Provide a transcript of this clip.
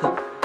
哼